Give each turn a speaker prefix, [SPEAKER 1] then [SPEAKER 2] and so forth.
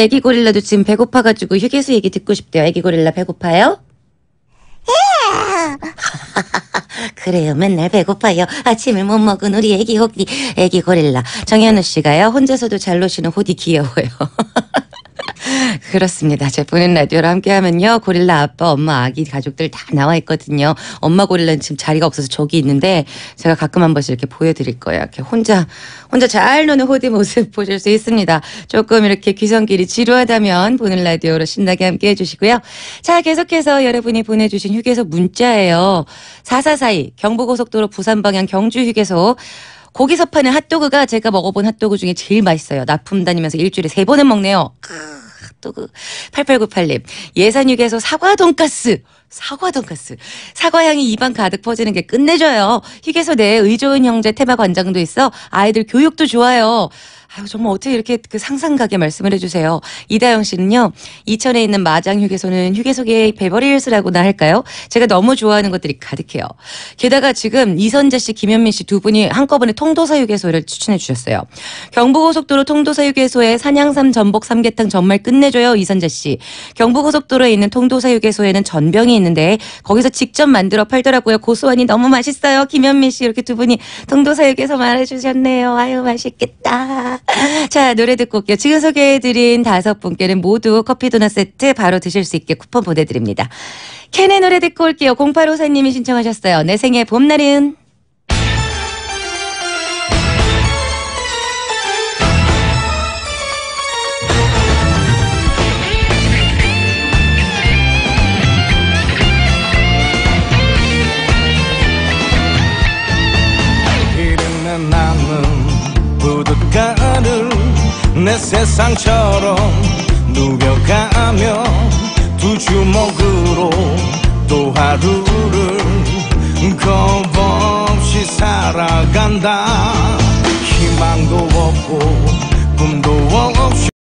[SPEAKER 1] 애기 고릴라도 지금 배고파가지고 휴게소 얘기 듣고 싶대요. 애기 고릴라 배고파요? 그래요. 맨날 배고파요. 아침을 못 먹은 우리 애기 호디, 애기 고릴라. 정현우 씨가요. 혼자서도 잘 노시는 호디 귀여워요. 그렇습니다. 제 보는 라디오로 함께 하면요. 고릴라 아빠, 엄마, 아기 가족들 다 나와 있거든요. 엄마 고릴라는 지금 자리가 없어서 저기 있는데 제가 가끔 한 번씩 이렇게 보여드릴 거예요. 이렇게 혼자, 혼자 잘 노는 호디 모습 보실 수 있습니다. 조금 이렇게 귀성길이 지루하다면 보는 라디오로 신나게 함께 해 주시고요. 자, 계속해서 여러분이 보내주신 휴게소 문자예요. 4442 경부고속도로 부산 방향 경주 휴게소 거기서 파는 핫도그가 제가 먹어본 핫도그 중에 제일 맛있어요. 납품 다니면서 일주일에 세 번은 먹네요. 크, 핫도그. 8898님. 예산 휴게소 사과 돈가스. 사과 돈가스. 사과 향이 입안 가득 퍼지는 게 끝내줘요. 휴게소 내에 의좋은 형제 테마 관장도 있어 아이들 교육도 좋아요. 아유, 정말 어떻게 이렇게 그 상상 가게 말씀을 해주세요. 이다영 씨는요, 이천에 있는 마장 휴게소는 휴게소계의 베버리힐스라고나 할까요? 제가 너무 좋아하는 것들이 가득해요. 게다가 지금 이선재 씨, 김현민 씨 두 분이 한꺼번에 통도사 휴게소를 추천해 주셨어요. 경부고속도로 통도사 휴게소에 산양삼 전복 삼계탕 정말 끝내줘요, 이선재 씨. 경부고속도로에 있는 통도사 휴게소에는 전병이 있는데 거기서 직접 만들어 팔더라고요. 고소하니 너무 맛있어요. 김현민 씨 이렇게 두 분이 통도사 휴게소 말해주셨네요. 아유, 맛있겠다. 자, 노래 듣고 올게요. 지금 소개해드린 다섯 분께는 모두 커피 도넛 세트 바로 드실 수 있게 쿠폰 보내드립니다. 캔의 노래 듣고 올게요. 0854님이 신청하셨어요. 내 생의 봄날은.
[SPEAKER 2] 내 세상처럼 누벼가며 두 주먹으로 또 하루를 겁없이 살아간다